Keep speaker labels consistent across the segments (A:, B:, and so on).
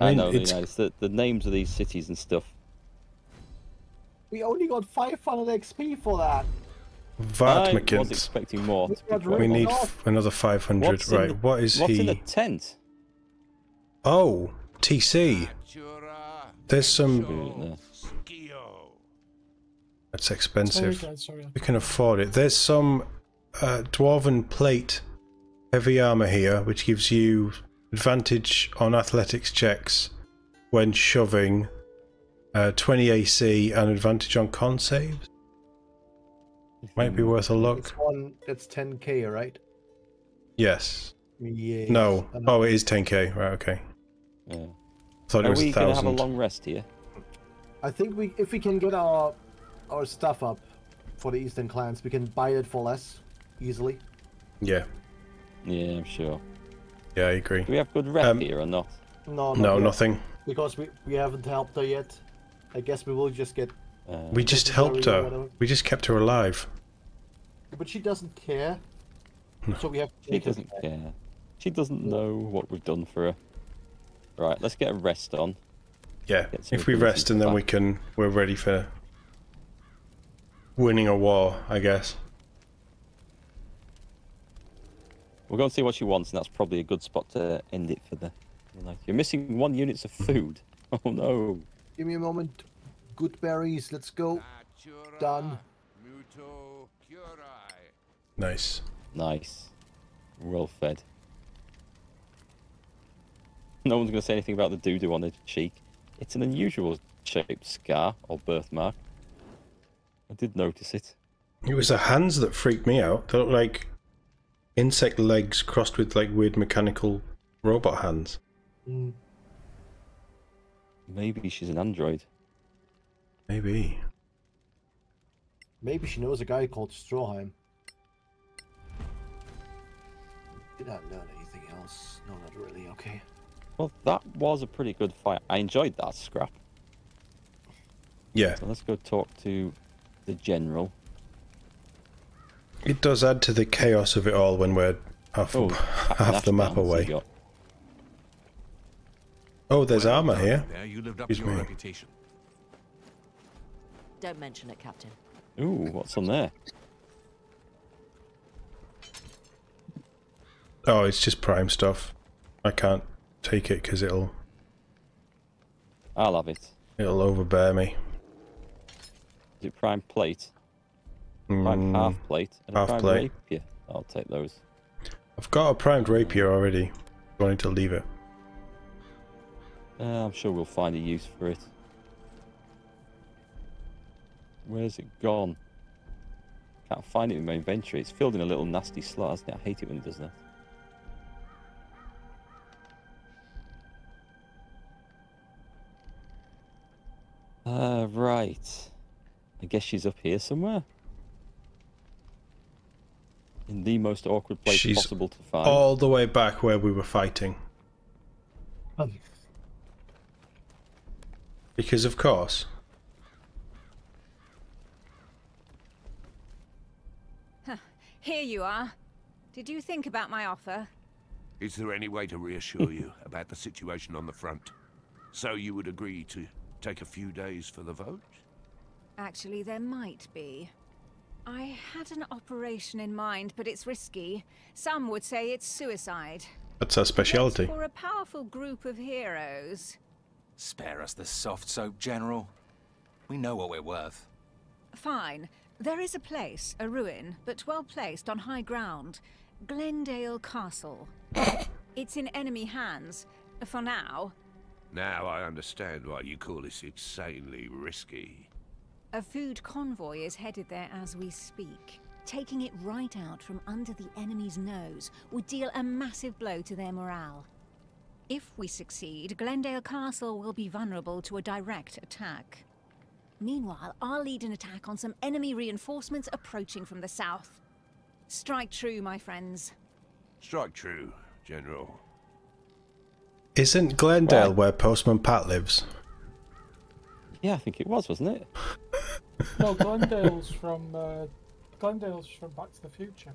A: I,
B: I
A: know,
B: it's-
A: yeah, it's the, the names of these cities and stuff.
C: We only got 500 XP for that.
A: I was
B: Vardmakins.
A: expecting more. to be
C: What
A: quite
B: We need
C: no.
B: another 500.
A: What's
B: right,
A: the-
B: what is
A: What's
B: he?
A: in the tent?
B: Oh, TC. There's some.
A: Ooh, there.
B: That's
D: Sorry,
B: expensive.
D: guys, sorry.
B: We can afford it. There's some uh, dwarven plate heavy armor here, which gives you advantage on athletics checks when shoving, uh, 20 AC, and advantage on con saves. Might be worth a
C: It's
B: look.
C: one that's 10k, right?
B: Yes.
C: Yes.
B: No. Oh, it is 10k. Right. Okay.
A: Yeah.
B: Thought it
A: Are
B: was
A: we
B: a
A: going to have a long rest here?
C: I think we, if we can get our our stuff up for the Eastern clans, we can buy it for less easily.
B: Yeah.
A: Yeah, I'm sure.
B: Yeah, I agree.
A: Do we have good rep
B: Um,
A: here or not?
C: No, not
B: No,
C: yet,
B: nothing.
C: Because we we haven't helped her yet. I guess we will just get.
A: Uh,
B: We just helped her. We just kept her alive.
C: But she doesn't care. So we have to
A: she doesn't care. She doesn't know what we've done for her. Right, let's get a rest on.
B: Yeah. If we rest and then
A: back.
B: we can, we're ready for winning a war, I guess.
A: We'll go and see what she wants, and that's probably a good spot to end it for the, for night. You're missing one units of food. Oh no.
C: Give me a moment. Good berries. Let's go. Done.
B: Nice.
A: Nice. Well fed. No one's going to say anything about the doo-doo on the cheek. It's an unusual shaped scar or birthmark. I did notice it.
B: It was the hands that freaked me out. They look like insect legs crossed with like weird mechanical robot hands.
C: Mm.
A: Maybe she's an android.
B: Maybe.
C: Maybe she knows a guy called Stroheim. Did I learn anything else? No, not really. Okay.
A: Well, that was a pretty good fight. I enjoyed that scrap.
B: Yeah.
A: So let's go talk to the general.
B: It does add to the chaos of it all when we're half,
A: Oh,
B: half the map away. Oh, there's
E: Well
B: armor here.
E: There, you lived up
B: Excuse
E: your
B: me.
E: reputation.
F: Don't mention it, Captain.
A: Ooh, what's on there?
B: Oh, it's just prime stuff. I can't take it because it'll
A: I'll have it.
B: it'll overbear me.
A: Is it prime plate? Prime
B: Mm,
A: half plate and a
B: half
A: prime
B: plate.
A: rapier. I'll take those.
B: I've got a primed rapier already. Wanting to leave it.
A: Uh, I'm sure we'll find a use for it. Where's it gone? Can't find it in my inventory. It's filled in a little nasty slot, hasn't it? I hate it when it does that. Uh, right. I guess she's up here somewhere. In the most awkward place
B: She's
A: possible to find.
B: All the way back where we were fighting.
C: Um,
B: Because of course.
G: Here you are. Did you think about my offer?
E: Is there any way to reassure you about the situation on the front? So you would agree to take a few days for the vote?
G: Actually, there might be. I had an operation in mind, but it's risky. Some would say it's suicide.
B: That's our speciality.
G: Yet For a powerful group of heroes.
H: Spare us the soft soap, General. We know what we're worth.
G: Fine. There is a place, a ruin, but well placed on high ground. Glendale Castle. it's in enemy hands. For now.
E: Now I understand why you call this insanely risky.
G: A food convoy is headed there as we speak. Taking it right out from under the enemy's nose would deal a massive blow to their morale. If we succeed, Glendale Castle will be vulnerable to a direct attack. Meanwhile, I'll lead an attack on some enemy reinforcements approaching from the south. Strike true, my friends.
E: Strike true, General.
B: Isn't Glendale
A: Right.
B: where Postman Pat lives?
A: Yeah, I think it was, wasn't it?
D: no, Glendale's from uh, Glendale's from Back to the Future.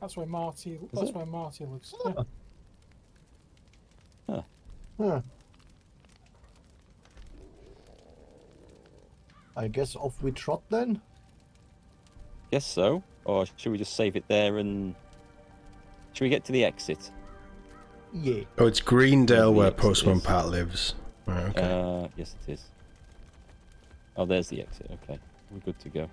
D: That's where Marty. Is that's
A: it?
D: where Marty lives. Ah. Yeah.
C: Huh. Huh. I guess off we trot then.
A: Yes, so. Or should we just save it there and should we get to the exit?
C: Yeah.
B: Oh, it's Greendale where Postman Pat lives. Right, okay.
A: Uh, yes, it is. Oh, there's the exit. Okay we're good to go.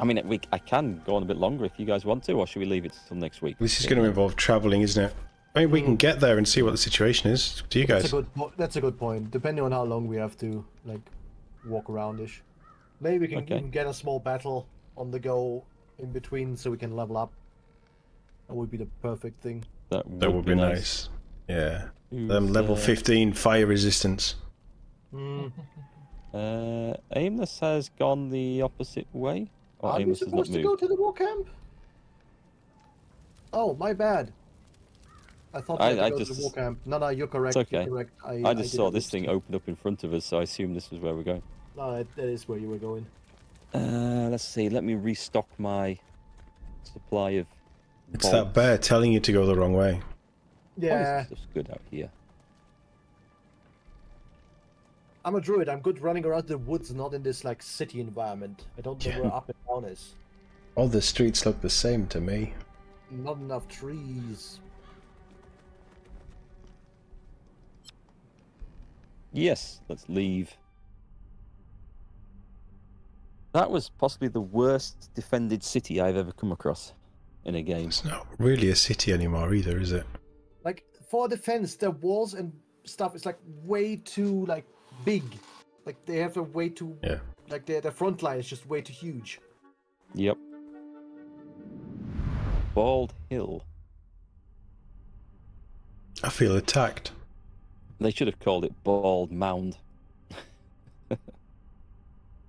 A: I mean, we I can go on a bit longer if you guys want to, or should we leave it till next week?
B: this is going to involve travelling, isn't it? I mean, we can get there and see what the situation is. It's up to you
C: That's
B: guys.
C: a good. That's a good point. Depending on how long we have to like walk around-ish. Maybe we can
A: Okay.
C: even get a small battle on the go in between, so we can level up. That would be the perfect thing.
A: That would,
B: That would be nice. Yeah. Um, level
A: uh,
B: 15 fire resistance.
C: Mm.
A: Uh, Aimless has gone the opposite way. Or
C: Are we
A: Aimless has not
C: supposed to go to the war camp? Oh, my bad. I thought we
A: I-
C: had to
A: I
C: go to
A: just-
C: the war camp. No, no, you're correct.
A: It's
C: you're
A: okay.
C: correct. I,
A: I just
C: did
A: saw this thing open up in front of us, so I assume this was where we're going.
C: No, that, that is where you were going.
A: Uh, let's see. Let me restock my supply of.
B: It's that bear telling you to go the wrong way.
A: Oh, this
C: Yeah,
A: stuff's good out here.
C: I'm a druid. I'm good running around the woods, not in this like city environment. I don't know
B: Yeah.
C: where up and down is.
B: All the streets look the same to me.
C: Not enough trees.
A: Yes, let's leave. That was possibly the worst defended city I've ever come across in a game.
B: It's not really a city anymore either, is it?
C: Like for defense, the walls and stuff is like way too like big. Like they have a way too
B: Yeah.
C: like their their front line is just way too huge.
A: Yep. Bald Hill.
B: I feel attacked.
A: They should have called it Bald Mound.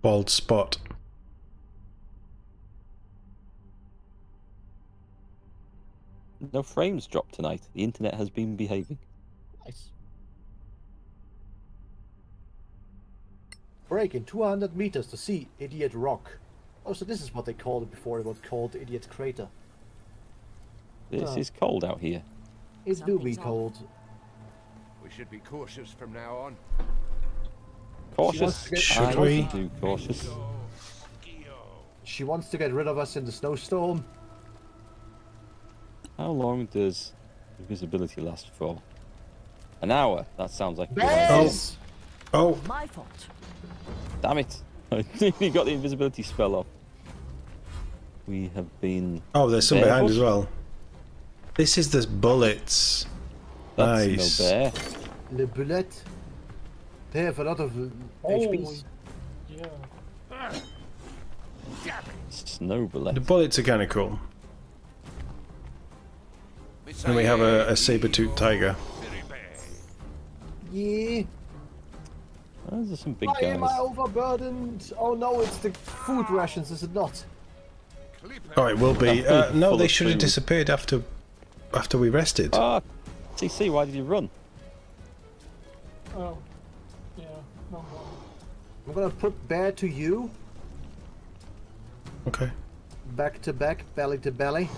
B: Bald spot.
A: No frames dropped tonight. The internet has been behaving.
C: Nice. Break in 200 meters to see Idiot Rock. Oh, so this is what they called it before. It was called Idiot Crater.
A: This
C: Oh.
A: is cold out here.
C: It do be cold.
E: We should be cautious from now on.
A: Cautious.
C: get-
B: Should
A: I
B: we?
A: do cautious.
C: She wants to get rid of us in the snowstorm.
A: How long does invisibility last for? An hour. That sounds like. a good
C: Yes!
B: Oh,
G: My fault.
A: Damn it! I nearly got the invisibility spell off. We have been.
B: oh, there's some behind
A: bush?
B: as well. This is the bulettes.
A: That's
B: Nice.
A: no bear.
C: Le Bullet. They have a lot of uh,
D: Oh,
C: HPs.
D: yeah.
A: Snow
B: The bulettes are kind of cool. And we have a, a saber-toothed tiger.
C: Yeah.
A: Oh, those are some big
C: Why am I overburdened? Oh no, it's the food rations, is it not?
B: Oh, it will be. Uh, no, they should have disappeared after after we rested.
A: Ah, TC, why did you run?
D: Oh, yeah. Wrong one.
C: I'm gonna put bear to you,
B: Okay.
C: back to back, belly to belly.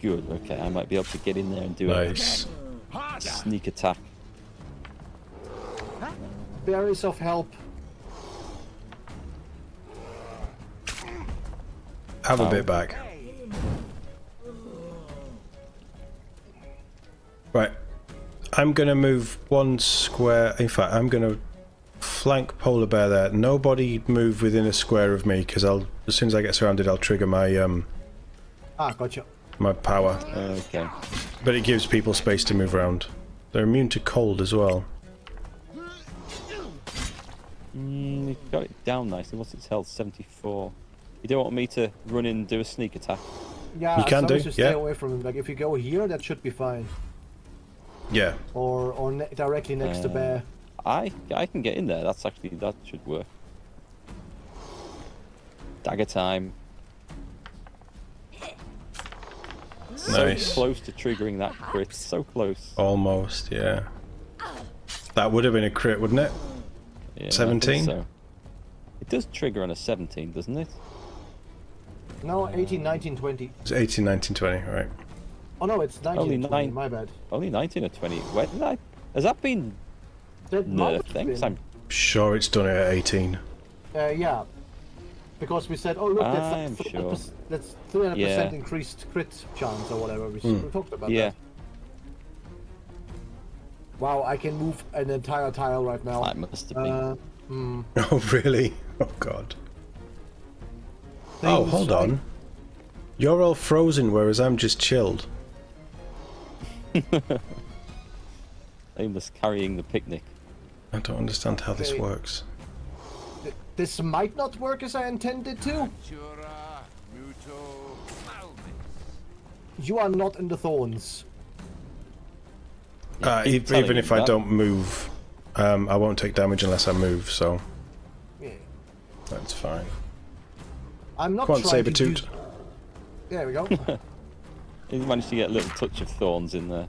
A: Good. Okay, I might be able to get in there and do
B: Nice.
A: a sneak attack.
C: Bear is of help.
B: Have a
A: Ow.
B: bit back. Right. I'm gonna move one square. In fact, I'm gonna flank polar bear there. Nobody move within a square of me because I'll as soon as I get surrounded, I'll trigger my um
C: Ah, gotcha.
B: my power.
A: Okay.
B: But it gives people space to move around. They're immune to cold as well.
A: Mm, you got it down nicely. What's its health? 74. You don't want me to run in and do a sneak attack?
C: Yeah,
B: You can
C: as
B: do,
C: you stay
B: yeah.
C: away from him. Like if you go here, that should be fine.
B: Yeah.
C: Or or ne- directly next to
A: Uh,
C: bear.
A: I I can get in there. That's actually that should work. Dagger time.
B: Nice.
A: So close to triggering that crit. So close.
B: Almost, yeah. That would have been a crit, wouldn't it?
A: Yeah,
B: 17?
A: So. It does trigger on a 17, doesn't it?
C: No, 18, 19, 20.
B: It's 18, 19, 20, right.
C: Oh no, it's 19,
A: Only
C: 20.
A: nine.
C: My bad.
A: Only 19 or 20. Where did I? Has that been
C: That
A: No,
C: might have
A: thanks.
C: been.
A: I'm
B: Sure, it's done it at 18.
C: Uh, yeah. Because we said, oh look,
A: I'm
C: that's
A: sure.
C: that's 300%
A: Yeah.
C: increased crit chance or whatever. We,
B: Hmm.
C: we talked about
A: yeah.
C: that. Wow, I can move an entire tile right now.
A: I must have been.
C: Uh, hmm.
B: Oh, really? Oh, God. Oh,
C: Things
B: hold
C: like-
B: on. You're all frozen, whereas I'm just chilled.
A: Aimless carrying the picnic.
B: I don't understand how this works.
C: Th- This might not work as I intended to.
E: Jura, Muto, Malvis.
C: You are not in the thorns.
B: Uh,
A: keep
B: e- even
A: me
B: if I
A: that.
B: don't move, um, I won't take damage unless I move, so
C: Yeah.
B: that's fine.
C: I'm not
B: Come on,
C: trying to
B: Sabertooth.
C: use... There we go.
A: He managed to get a little touch of thorns in there.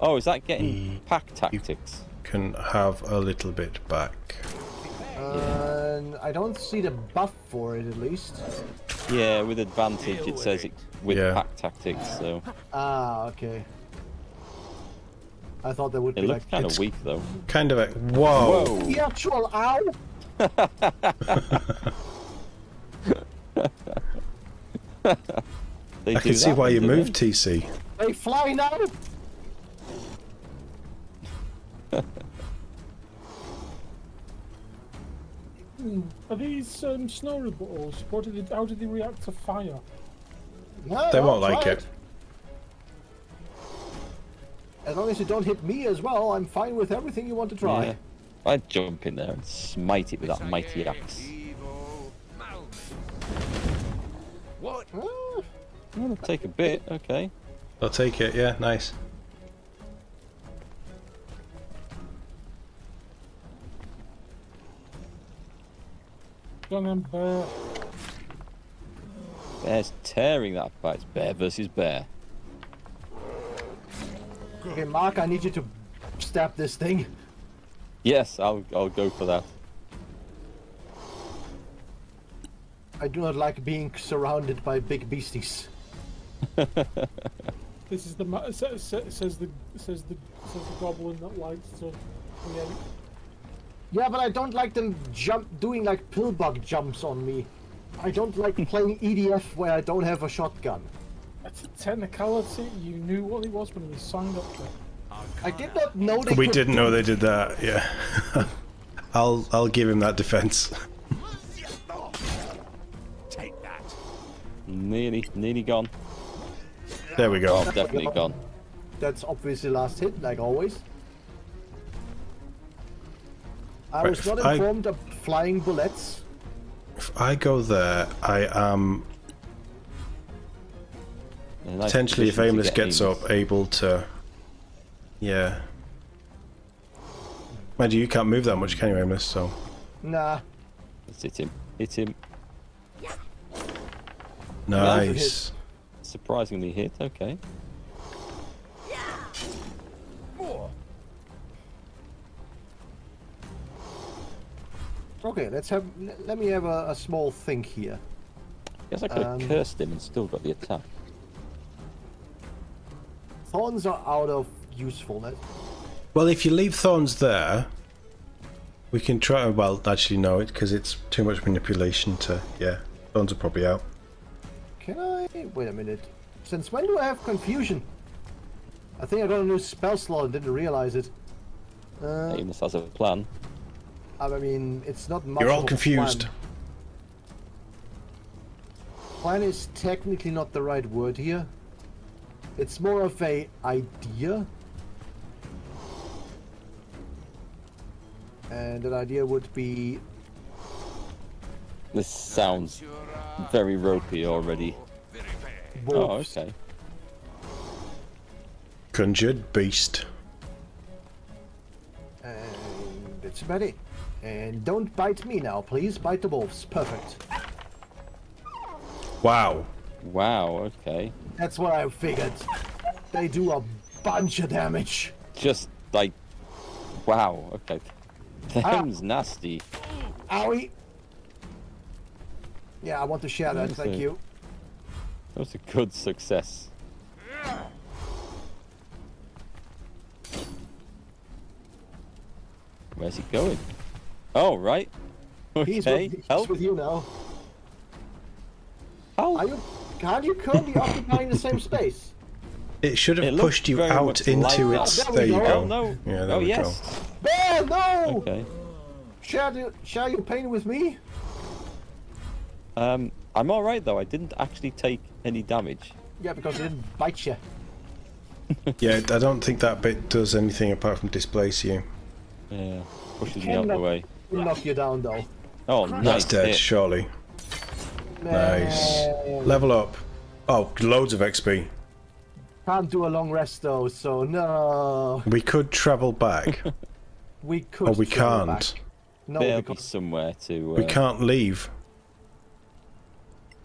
A: Oh, is that getting
B: Mm.
A: pack tactics?
B: Can have a little bit back.
C: and I don't see the buff for it at least.
A: Yeah, with advantage it says it with
B: Yeah.
A: pack tactics, so
C: Ah, okay. I thought that would
A: it
C: be
A: looks
C: like
A: kind of weak though.
B: Kind of a. Whoa!
A: Whoa!
C: the actual ow.
A: They
B: I can see why you
A: do they?
B: moved, TC.
C: They fly now.
D: Are these um, snow rebuttals? What did they, how did they react to fire?
C: No,
B: They won't like
C: try
B: it.
C: As long as you don't hit me as well, I'm fine with everything you want to try.
A: Yeah. I'd jump in there and smite it with that mighty axe.
E: Evo, Malvis. What?
C: Ah,
A: Oh, take a bit, okay.
B: I'll take it. Yeah, nice.
D: Done them bear.
A: Bear's tearing that apart. It's bear versus bear.
C: Okay, Mark, I need you to stab this thing.
A: Yes, I'll I'll go for that.
C: I do not like being surrounded by big beasties.
D: This is the ma- sa- sa- says the says the says the goblin that likes to create.
C: Yeah, but I don't like them jump doing like pillbug jumps on me. I don't like playing EDF where I don't have a shotgun.
D: That's a technicality. You knew what it was when you signed up for it.
C: I did not know they
B: We
C: could
B: didn't know they did that. Yeah. I'll I'll give him that defense.
E: Take that.
A: Nearly, nearly gone.
B: There we go.
A: Oh, definitely gone.
C: That's obviously last hit, like always. I
B: Right,
C: was not
B: if I-
C: informed of flying bulettes.
B: If I go there, I am
A: In a nice
B: potentially, if
A: position
B: Aimless
A: get
B: gets
A: Aimless.
B: up, able to. Yeah. Mind you, you can't move that much, can you, Aimless? So
C: Nah.
A: Let's hit him. Hit him.
B: nice.
A: Surprisingly hit. Okay.
C: Okay, let's have. Let me have a, a small think here.
A: Yes, I could have
C: Um,
A: cursed him and still got the attack.
C: Thorns are out of usefulness.
B: Well, if you leave thorns there, we can try. Well, actually, no, it because it's too much manipulation to. Yeah, thorns are probably out.
C: Can I? Wait a minute. Since when do I have confusion? I think I got a new spell slot and didn't realize it. Uh,
A: Aimless has a plan.
C: I mean, it's not much.
B: You're all
C: of a
B: confused.
C: Plan. Plan is technically not the right word here. It's more of a idea. And that idea would be
A: This sounds very ropey already.
E: Very.
A: Oh,
C: wolves.
A: okay.
B: Conjured beast.
C: And that's about it. And don't bite me now, please. Bite the wolves. Perfect.
B: Wow.
A: Wow. Okay.
C: That's what I figured. They do a bunch of damage.
A: Just like, wow. Okay.
C: Ah.
A: Them's nasty.
C: Owie! Yeah, I want to share that, thank
A: Okay.
C: you.
A: That was a good success. Where's he going? Oh, right. Okay,
C: He's, with, he's
A: help.
C: with you now.
A: Help.
C: Are you? Are you currently occupying the same space?
B: It should have
A: It
B: pushed you out into
A: like
B: its.
C: that.
B: There you
C: There we
B: go.
A: Oh, no.
B: Yeah, there
A: oh,
B: we
A: yes.
C: Bear, no!
A: Okay.
C: Share, the, share your pain with me.
A: Um, I'm all right though. I didn't actually take any damage.
C: Yeah, because it didn't bite you.
B: Yeah, I don't think that bit does anything apart from displace you.
A: Yeah, pushes me out of the way.
C: Knock you down though.
A: Oh,
B: That's dead,
A: hit.
B: surely. Nice. Level up. Oh, loads of XP.
C: Can't do a long rest though, so no.
B: We could travel back.
C: We could.
B: Oh, we can't.
C: back. No,
A: There'll be somewhere to. Uh,
B: We can't leave.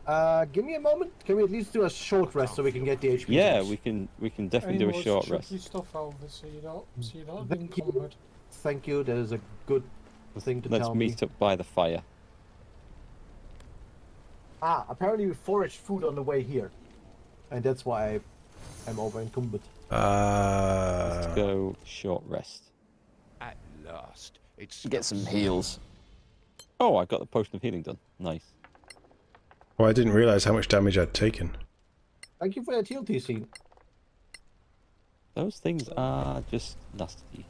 C: Uh, give me a moment. Can we at least do a short rest so we can get the HP?
A: Yeah,
C: charge?
A: we can. We can definitely do a short rest.
D: stuff over so you don't, so you don't
C: Thank you.
D: encumbered.
C: Thank you. That is a good thing to
A: Let's
C: tell
A: meet up by the fire.
C: Ah, apparently we foraged food on the way here, and that's why I'm over encumbered.
B: Uh,
A: Let's go short rest.
E: At last. It's
A: Get some heals. Oh, I got the potion of healing done. Nice.
B: well, I didn't realise how much damage I'd taken.
C: Thank you for that heal, TC.
A: Those things are just nasty.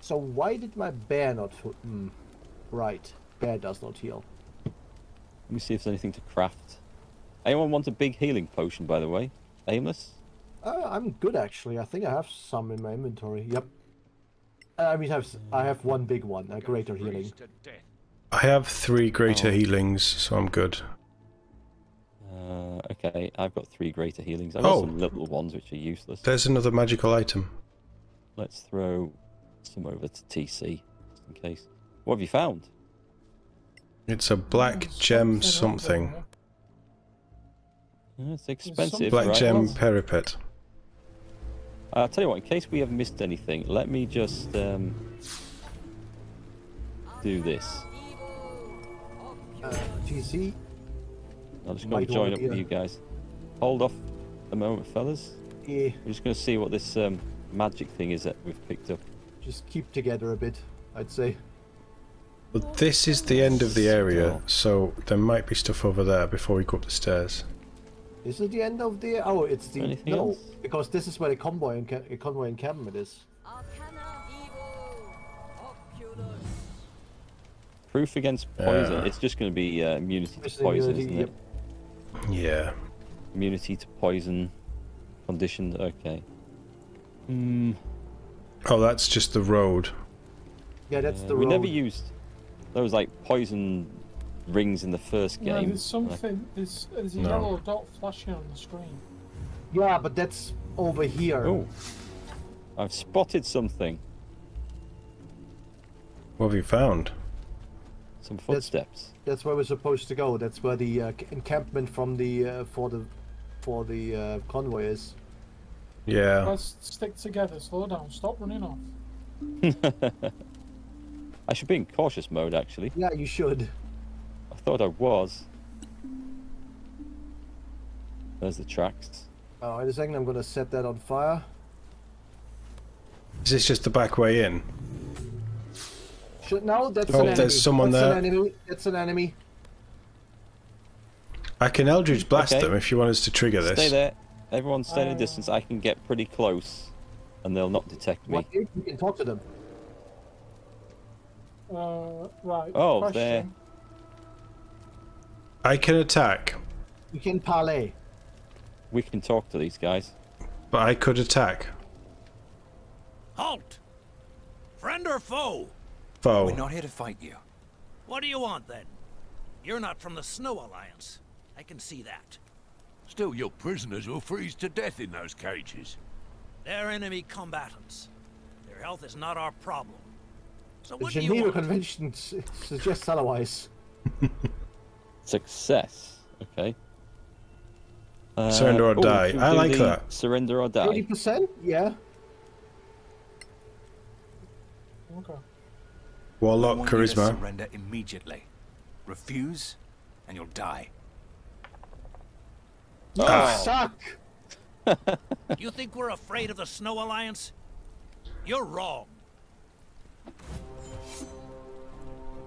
C: So why did my bear not? fo- Hmm. Right, bear does not heal.
A: Let me see if there's anything to craft. Anyone want a big healing potion, by the way? Aimless?
C: Uh, I'm good actually. I think I have some in my inventory. Yep. Uh, I mean, I have s- I have one big one, a greater healing.
E: freeze to death.
B: I have three greater
A: Oh.
B: healings, so I'm good.
A: Uh, okay, I've got three greater healings. I've got
B: Oh.
A: some little ones which are useless.
B: There's another magical item.
A: Let's throw some over to TC, just in case. What have you found?
B: It's a black gem something.
D: there.
A: It's expensive,
B: Black
A: right?
B: gem
D: Well-
B: parapet.
A: I'll tell you what, in case we have missed anything, let me just um, do this.
C: Uh, TC.
A: I'll just go
C: Might
A: and join up with you guys. Hold off a moment, fellas.
C: Yeah,
A: We're just going to see what this um, magic thing is that we've picked up.
C: just keep together a bit. I'd say.
B: But this is the end of the area, so there might be stuff over there before we go up the stairs.
C: Is it the end of the? Oh, it's the
A: Anything
C: no,
A: else?
C: because this is where the convoy enca- convoy encampment is.
A: Proof against poison.
B: Yeah.
A: It's just going to be uh, immunity to
C: Poison
A: poison,
C: immunity,
A: isn't it?
B: Yeah.
A: Immunity to poison condition. Okay. Hmm.
B: Oh, that's just the road.
C: Yeah, that's
A: uh,
C: the
A: we
C: road.
A: We never used those like poison rings in the first
D: Yeah,
A: game.
D: there's something. There's, there's a
B: No.
D: yellow dot flashing on the screen.
C: Yeah, but that's over here.
A: Oh, I've spotted something.
B: What have you found?
A: Some footsteps.
C: That's where we're supposed to go. That's where the uh, encampment from the uh, for the for the uh, convoy is.
B: Yeah.
D: Let's stick together. Slow down. Stop running off.
A: I should be in cautious mode actually.
C: Yeah, you should.
A: I thought I was. There's the tracks.
C: Oh, in a second, I'm gonna set that on fire.
B: Is this just the back way in?
C: Should no, that's
B: Oh,
C: an enemy.
B: there's someone
C: that's
B: there.
C: An enemy. That's an enemy.
B: I can Eldritch Blast
A: Okay.
B: them if you want us to trigger this.
A: Stay there. Everyone stay in a
D: Uh,
A: distance. I can get pretty close, and they'll not detect me.
C: What if you can talk to them?
D: Uh, right.
A: Oh,
D: question.
A: there.
B: I can attack,
C: You can parley.
A: We can talk to these guys.
B: but I could attack.
F: Halt! Friend or foe?
B: Foe.
H: We're not here to fight you.
F: What do you want then? You're not from the Snow Alliance. I can see that.
E: Still, your prisoners will freeze to death in those cages.
F: They're enemy combatants. Their health is not our problem. So
C: The
F: what do you
C: Geneva
F: want?
C: Convention s- suggests otherwise.
A: Success. Okay. Uh,
B: Surrender or
A: oh,
B: die.
A: should
B: I like that.
A: Surrender or die.
C: Eighty
A: die.
C: percent? Yeah.
D: Okay.
H: I
B: Warlock
H: want
B: charisma.
H: surrender immediately. Refuse, and you'll die.
C: You
B: Ah.
C: suck.
F: You think we're afraid of the Snow Alliance? You're wrong.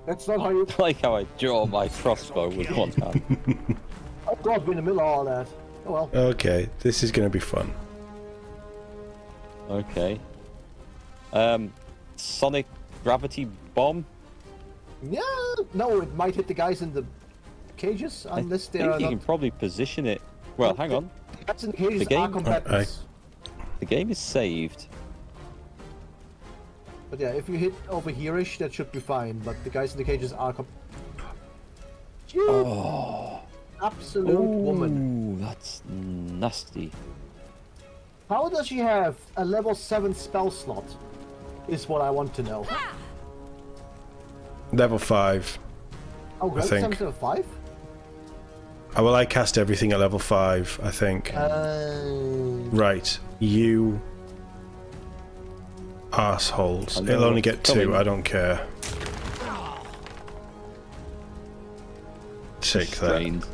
C: That's not how you.
A: I like how I draw my crossbow with one hand.
C: I've got to be in the middle of all that. Oh well.
B: Okay, this is going to be fun.
A: Okay. Um, sonic gravity bomb.
C: Yeah. No, it might hit the guys in the cages
A: I
C: unless they
A: think
C: are
A: you
C: not.
A: can probably position it. Well, hang on.
C: The guys in the cages
A: The
C: are
A: game-
C: combatants.
A: The game is saved.
C: But yeah, if you hit over here-ish, that should be fine. But the guys in the cages are com
A: oh.
C: absolute woman.
A: Ooh, that's nasty.
C: How does she have a level 7 spell slot? Is what I want to know.
B: Level 5.
C: Oh, great.
B: think.
C: 7 to 5?
B: Oh, well, I cast everything at level 5, I think.
C: Uh,
B: Right, you assholes.
A: I know
B: It'll only
A: what's
B: get two,
A: coming.
B: I don't care. Take that.
A: Strained.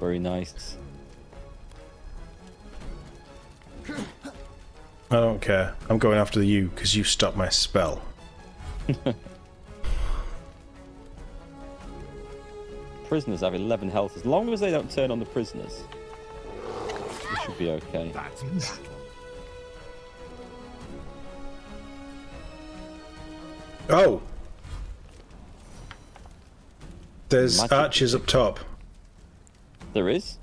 A: Very nice.
B: I don't care. I'm going after the you because you stopped my spell.
A: Prisoners have 11 health. As long as they don't turn on the prisoners, it should be okay.
B: Oh! There's
A: Magic
B: archers up top.
A: There is?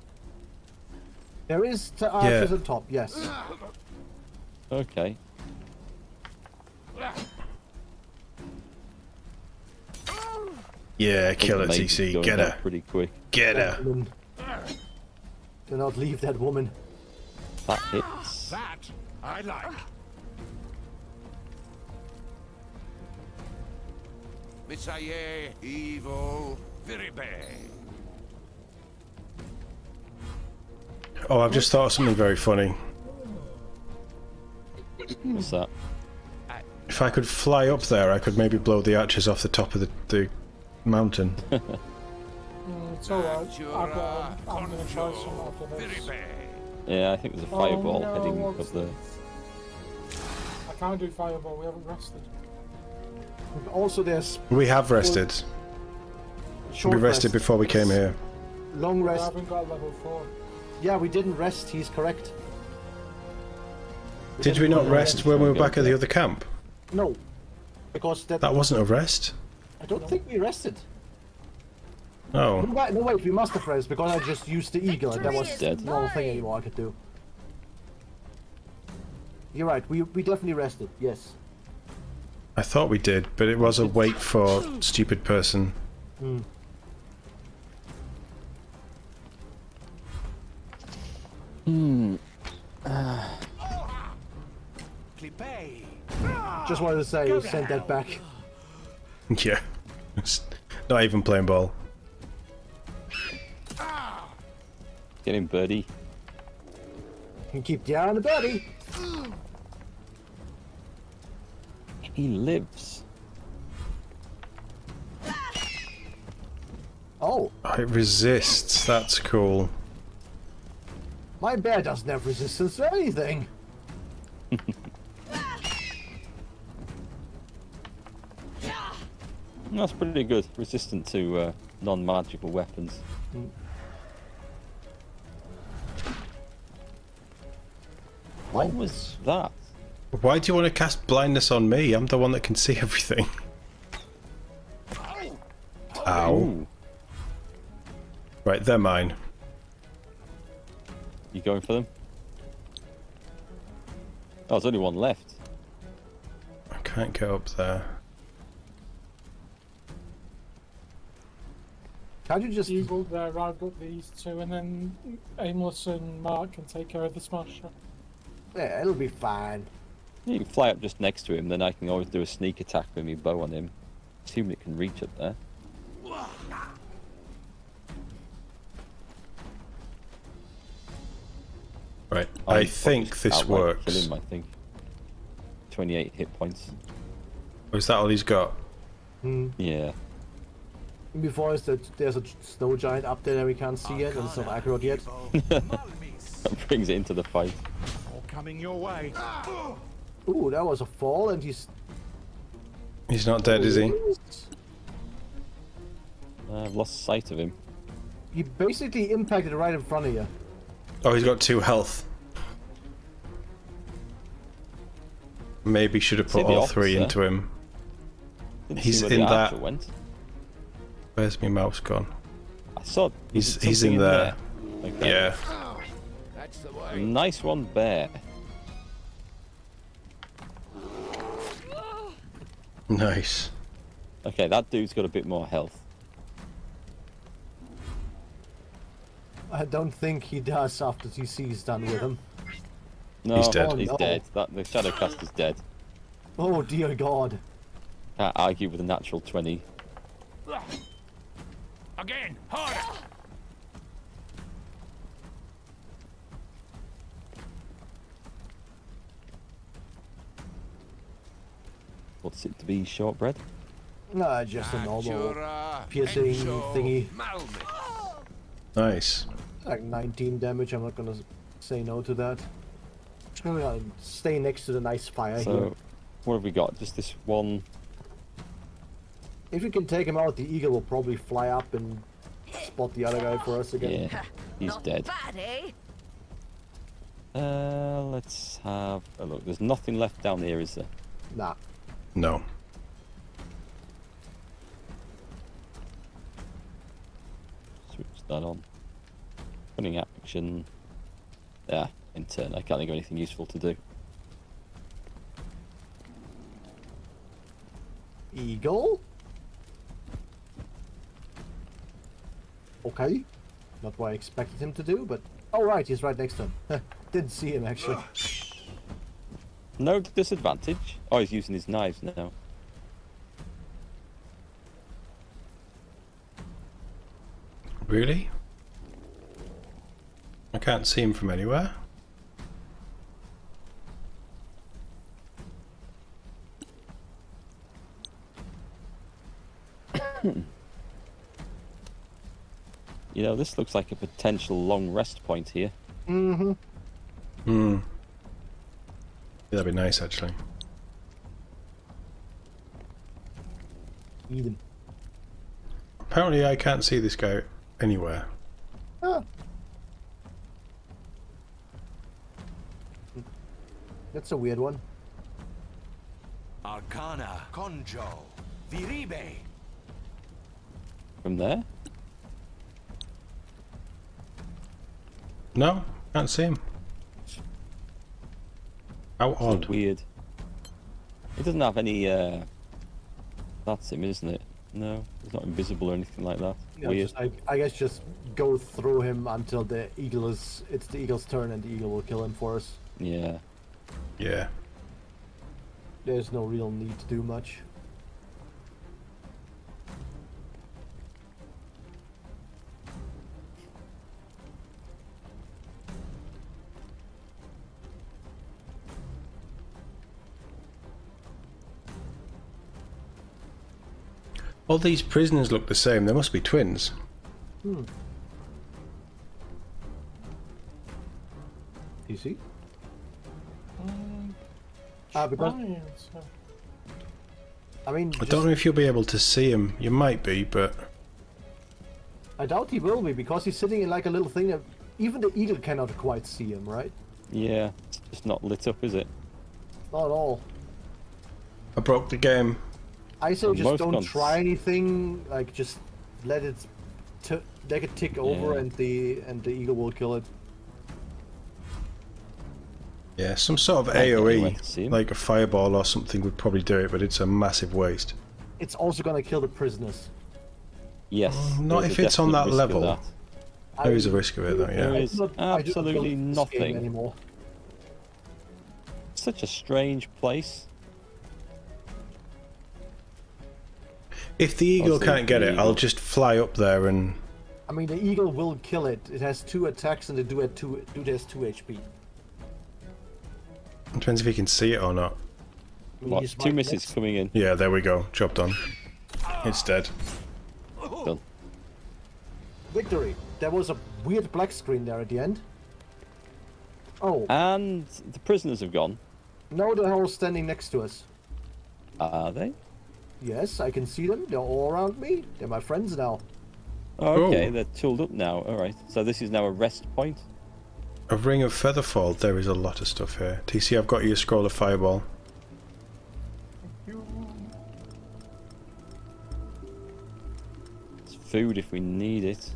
C: there is t- archers on top, yes.
A: Okay.
B: Yeah, kill her, TC. Get her.
A: Pretty quick.
B: Get her.
C: Do not leave that woman.
A: That hits.
E: That I like. Misaye, evil, very bad.
B: Oh, I've just thought of something very funny.
A: What's that?
B: If I could fly up there, I could maybe blow the archers off the top of the, the mountain.
D: Mm, it's alright. I've. I'm gonna try some after this.
A: Yeah, I think there's a
D: Oh,
A: fireball
D: no,
A: heading up there.
D: I can't do fireball, we haven't rested.
C: Also, there's
B: We have rested.
C: short
B: We rested
C: rest,
B: before we came here.
C: long
D: We
C: rest.
D: haven't got level 4.
C: Yeah, we didn't rest. He's correct.
B: Did we not rest when we were back at the other camp?
C: No, because that,
B: That wasn't a rest.
C: I don't think we rested.
B: Oh.
C: No, wait, no, wait, we must have rested because I just used the eagle and that was
A: Dead.
C: not a thing anymore I could do. You're right. We we definitely rested. Yes.
B: I thought we did, but it was a wait for stupid person.
E: Clippé.
C: Just wanted to say, send that back.
B: Yeah. It's Not even playing ball.
A: Get him, birdie.
C: And keep the eye on the birdie.
A: He lives.
C: Oh,
B: it resists. That's cool.
C: my bear doesn't have resistance to anything.
A: That's pretty good. Resistant to uh, non-magical weapons. What was that?
B: Why do you want to cast blindness on me? I'm the one that can see everything. Ow.
A: Ooh,
B: Right, they're mine.
A: you going for them? Oh, there's only one left.
B: I can't go up there.
C: Can't you just?
D: You go up there, round up these two, and then Aimless and Mark can take care of the smasher.
C: Yeah, it'll be fine.
A: You can fly up just next to him, then I can always do a sneak attack with my bow on him. Assuming it can reach up there.
B: Right,
A: Oh,
B: I think this works.
A: Kill him, I think. 28 hit points.
B: Oh, is that all he's got? Hmm.
A: Yeah.
C: Before is that uh, there's a snow giant up there that we can't see yet, and it's not accurate yet.
A: That brings it into the fight.
E: All coming your way. Ah!
C: Ooh, that was a fall, and he's.
B: He's not dead, is he?
A: Uh, I've lost sight of him.
C: He basically impacted right in front of you.
B: Oh, he's got two health. Maybe should have put
A: the
B: all three into him.
A: Didn't
B: He's in
A: the
B: that-
A: Went.
B: Where's my mouse gone?
A: I saw.
B: He's he's
A: something
B: in there.
A: Okay.
B: Yeah.
E: That's the way.
A: Nice one, bear.
B: Nice.
A: Okay, that dude's got a bit more health.
C: I don't think he does after TC's done with him.
A: No,
B: He's dead.
C: Oh,
A: He's oh,
C: no.
A: dead. That the Shadowcast is dead.
C: Oh dear god.
A: Can't argue with a natural twenty.
E: Again, harder.
A: What's it to be? Shortbread.
C: Nah, just a normal piercing thingy.
B: Nice.
C: like 19 damage. I'm not gonna say no to that. Just gonna stay next to the nice fire here.
A: So, what have we got? Just this one.
C: If we can take him out, the eagle will probably fly up and spot the other guy for us again.
A: Yeah, he's dead.
G: Bad, eh?
A: Uh, let's have a look. There's nothing left down here, is there?
C: Nah.
B: No.
A: Switch that on. Running action. Yeah, in turn. I can't think of anything useful to do.
C: Eagle? Okay. Not what I expected him to do, but... Oh right, he's right next to him. Didn't see him actually.
A: No disadvantage. Oh, he's using his knives now.
B: Really? I can't see him from anywhere.
A: You know, this looks like a potential long rest point here.
C: Mm-hmm.
B: Hmm. Yeah, that'd be nice, actually.
C: Eat him.
B: Apparently, I can't see this guy anywhere.
C: Ah. That's a weird one.
H: Arcana, Conjo, Viribe.
A: From there?
B: No, can't see him. How odd.
A: Weird. It doesn't have any, uh... That's him, isn't it? No, he's not invisible or anything like that.
C: Yeah,
A: Weird.
C: just- I, I guess just go through him until the eagle is. It's the eagle's turn, and the eagle will kill him for us.
A: Yeah.
B: Yeah.
C: There's no real need to do much.
B: All these prisoners look the same. They must be twins.
C: Hmm. see?
D: Um,
C: Ah, because I mean,
B: I don't know if you'll be able to see him. You might be, but
C: I doubt he will be because he's sitting in like a little thing that even the eagle cannot quite see him, right?
A: Yeah, it's not lit up, is it?
C: Not at all.
B: I broke the game.
C: I say just don't
A: guns-
C: try anything. Like just let it, t- let it tick over,
A: Yeah.
C: and the and the eagle will kill it.
B: Yeah, some sort of
A: Can't get anywhere
B: AoE,
A: to
B: like a fireball or something, would probably do it, but it's a massive waste.
C: It's also gonna kill the prisoners.
A: Yes.
B: Oh, not if it's on that
A: risk of
B: level.
A: that.
B: There is a risk of it, though, yeah.
A: is
C: I do not- I do not
A: absolutely
C: build this game
A: nothing.
C: anymore.
A: Such a strange place.
B: If the eagle
A: Obviously,
B: can't get
A: the
B: it, I'll just fly up there and.
C: I mean, the eagle will kill it. It has two attacks, and the dude has two. Dude has two HP.
B: Depends if he can see it or not.
C: I mean,
A: What? Two
C: right
A: misses
C: next-
A: coming in.
B: Yeah, there we go. Job done. It's dead.
A: Done.
C: Victory. There was a weird black screen there at the end. Oh,
A: And the prisoners have gone.
C: no, they're all standing next to us.
A: Are they?
C: Yes, I can see them. They're all around me. They're my friends now.
A: Oh, okay,
B: Oh.
A: they're tooled up now. All right. So this is now a rest point.
B: A ring of featherfall. There is a lot of stuff here. TC, I've got you a scroll of fireball.
D: You...
A: It's food if we need it.